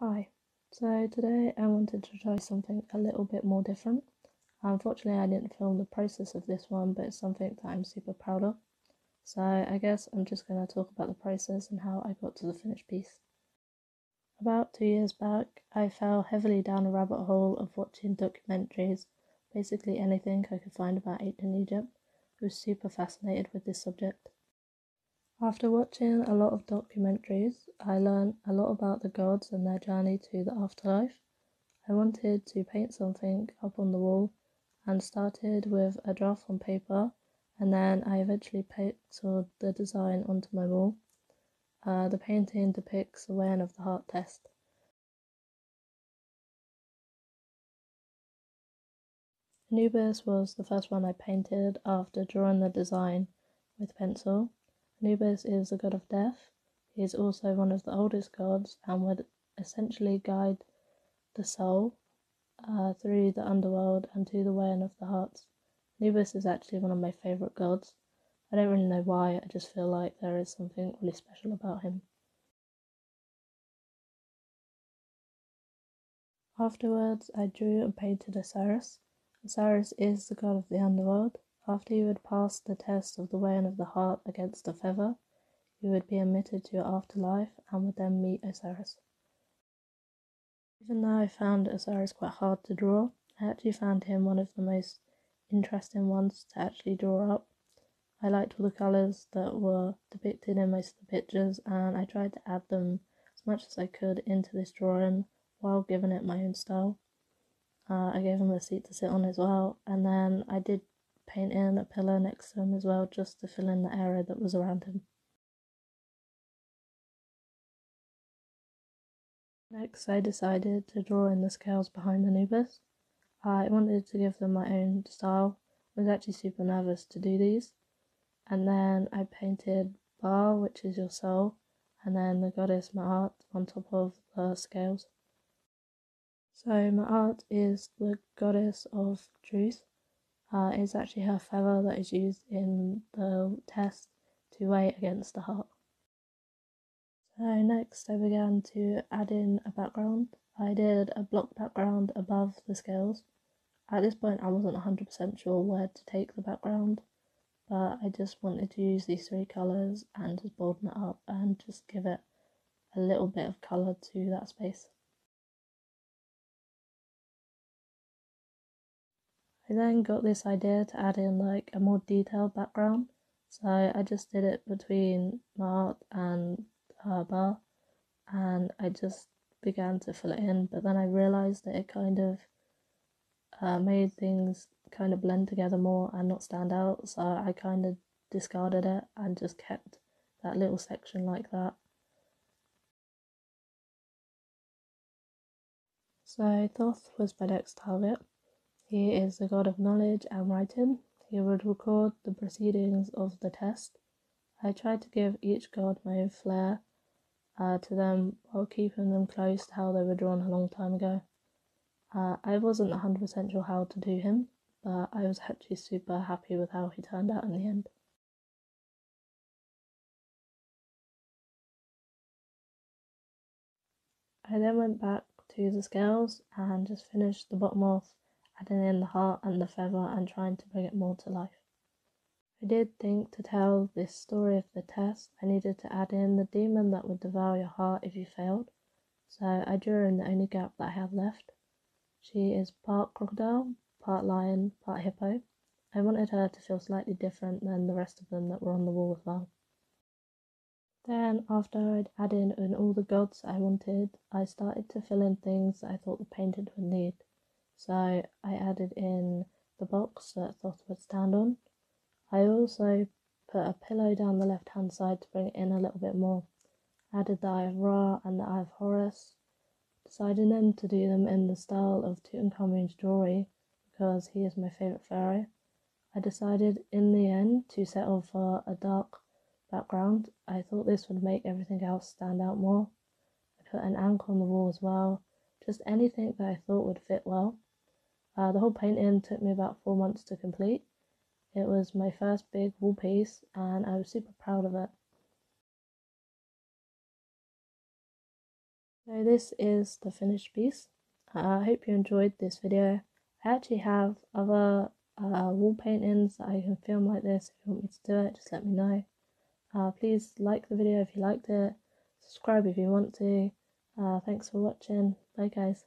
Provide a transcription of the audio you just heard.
Hi, so today I wanted to try something a little bit more different. Unfortunately, I didn't film the process of this one, but it's something that I'm super proud of. So I guess I'm just going to talk about the process and how I got to the finished piece. About two years back, I fell heavily down a rabbit hole of watching documentaries, basically anything I could find about ancient Egypt. I was super fascinated with this subject. After watching a lot of documentaries, I learned a lot about the gods and their journey to the afterlife. I wanted to paint something up on the wall and started with a draft on paper and then I eventually pixeled the design onto my wall. Uh, the painting depicts the weighing of the heart test. Anubis was the first one I painted after drawing the design with pencil. Anubis is the god of death. He is also one of the oldest gods and would essentially guide the soul uh, through the underworld and to the weighing of the hearts. Anubis is actually one of my favourite gods. I don't really know why, I just feel like there is something really special about him. Afterwards, I drew and painted Osiris. Osiris is the god of the underworld. After you had passed the test of the weighing of the heart against a feather, you would be admitted to your afterlife and would then meet Osiris. Even though I found Osiris quite hard to draw, I actually found him one of the most interesting ones to actually draw up. I liked all the colours that were depicted in most of the pictures and I tried to add them as much as I could into this drawing while giving it my own style. Uh, I gave him a seat to sit on as well and then I did paint in a pillar next to him as well just to fill in the area that was around him. Next I decided to draw in the scales behind Anubis. I wanted to give them my own style. I was actually super nervous to do these. And then I painted Ba, which is your soul, and then the goddess Ma'at on top of the scales. So Ma'at is the goddess of truth. Uh, it's actually her feather that is used in the test to weigh against the heart. So next I began to add in a background. I did a block background above the scales. At this point I wasn't 100% sure where to take the background, but I just wanted to use these three colours and just bolden it up and just give it a little bit of colour to that space. I then got this idea to add in like a more detailed background, so I just did it between Ma'at and uh, Ba, and I just began to fill it in, but then I realised that it kind of uh, made things kind of blend together more and not stand out, so I kind of discarded it and just kept that little section like that. So Thoth was my next target. He is the god of knowledge and writing. He would record the proceedings of the test. I tried to give each god my own flair uh, to them while keeping them close to how they were drawn a long time ago. Uh, I wasn't 100% sure how to do him, but I was actually super happy with how he turned out in the end. I then went back to the scales and just finished the bottom off adding in the heart and the feather and trying to bring it more to life. I did think to tell this story of the test, I needed to add in the demon that would devour your heart if you failed, so I drew in the only gap that I had left. She is part crocodile, part lion, part hippo. I wanted her to feel slightly different than the rest of them that were on the wall as well. Then, after I'd added in all the gods I wanted, I started to fill in things that I thought the painting would need. So I added in the box that Thoth would stand on. I also put a pillow down the left hand side to bring it in a little bit more. Added the Eye of Ra and the Eye of Horus. deciding then to do them in the style of Tutankhamun's jewelry because he is my favourite pharaoh. I decided in the end to settle for a dark background. I thought this would make everything else stand out more. I put an ankh on the wall as well, just anything that I thought would fit well. Uh, the whole painting took me about four months to complete. It was my first big wall piece and I was super proud of it. So this is the finished piece. Uh, I hope you enjoyed this video. I actually have other uh, wall paintings that I can film like this. If you want me to do it, just let me know. Uh, please like the video if you liked it. Subscribe if you want to. Uh, thanks for watching. Bye guys.